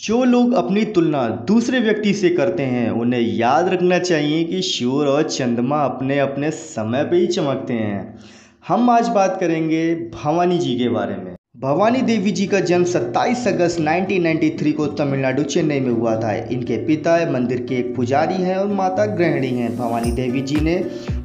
जो लोग अपनी तुलना दूसरे व्यक्ति से करते हैं, उन्हें याद रखना चाहिए कि सूर्य और चंद्रमा अपने अपने समय पे ही चमकते हैं। हम आज बात करेंगे भवानी जी के बारे में। भवानी देवी जी का जन्म 27 अगस्त 1993 को तमिलनाडु, चेन्नई में हुआ था। इनके पिता मंदिर के एक पुजारी हैं और माता गृहिणी हैं। भवानी देवी जी ने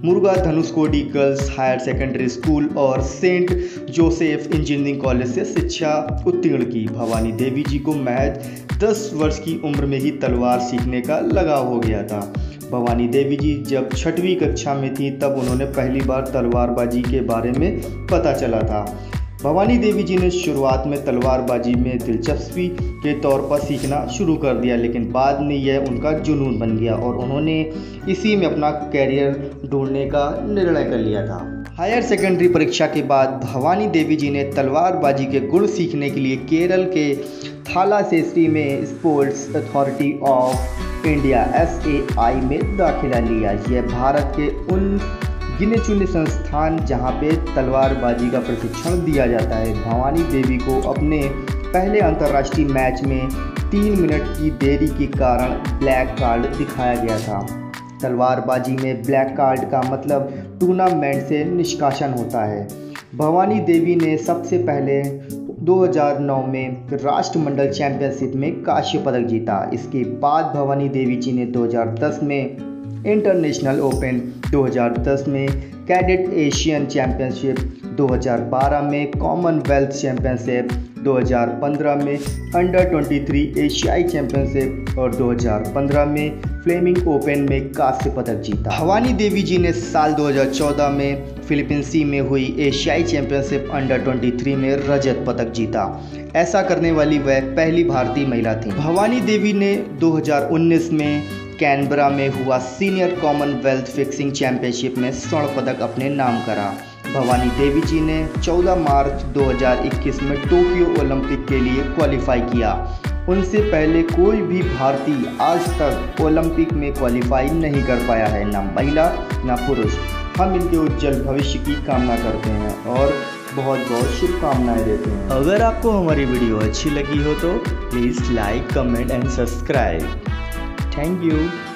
मुर्गा Dhanushkodi girls higher secondary school और सेंट जोसेफ इंजीनियरिंग कॉलेज से शिक्षा उत्तीर्ण की। भवानी देवी जी को महज 10 वर्ष की उम्र में ही तलवार सीखने का लगाव हो गया था। भवानी देवी जी जब छठवीं कक्षा में थी, तब उन्होंने पहली बार तलवारबाजी के बारे में पता चला था। भवानी देवी जी ने शुरुआत में तलवारबाजी में दिलचस्पी के तौर पर सीखना शुरू कर दिया, लेकिन बाद में यह उनका जुनून बन गया और उन्होंने इसी में अपना कैरियर ढूँढने का निर्णय कर लिया था। हायर सेकेंडरी परीक्षा के बाद भवानी देवी जी ने तलवारबाजी के गुण सीखने के लिए केरल के थालासेस्ट्री में sports authority of India SAI में दाखिला लिया। यह भारत के उन गिने चुने संस्थान जहाँ पे तलवारबाजी का प्रशिक्षण दिया जाता है। भवानी देवी को अपने पहले अंतर्राष्ट्रीय मैच में तीन मिनट की देरी के कारण ब्लैक कार्ड दिखाया गया था। तलवारबाजी में ब्लैक कार्ड का मतलब टूर्नामेंट से निष्कासन होता है। भवानी देवी ने सबसे पहले 2009 में राष्ट्रमंडल चैंपियनशिप में कांस्य पदक जीता। इसके बाद भवानी देवी जी ने 2010 में इंटरनेशनल ओपन 2010 में कैडेट एशियन चैम्पियनशिप 2012 में कॉमनवेल्थ चैम्पियनशिप 2015 में अंडर 23 एशियाई चैंपियनशिप और 2015 में फ्लेमिंग ओपन में कांस्य पदक जीता। भवानी देवी जी ने साल 2014 में फिलीपींसी में हुई एशियाई चैंपियनशिप अंडर 23 में रजत पदक जीता। ऐसा करने वाली वह पहली भारतीय महिला थी। भवानी देवी ने 2019 में कैनबरा में हुआ सीनियर कॉमनवेल्थ फिक्सिंग चैंपियनशिप में स्वर्ण पदक अपने नाम करा। भवानी देवी जी ने 14 मार्च 2021 में टोक्यो ओलंपिक के लिए क्वालिफाई किया। उनसे पहले कोई भी भारतीय आज तक ओलंपिक में क्वालिफाई नहीं कर पाया है, ना महिला, ना पुरुष। हम इनके उज्जवल भविष्य की कामना करते हैं और बहुत बहुत शुभकामनाएँ देते हैं। अगर आपको हमारी वीडियो अच्छी लगी हो तो please like comment and subscribe Thank you.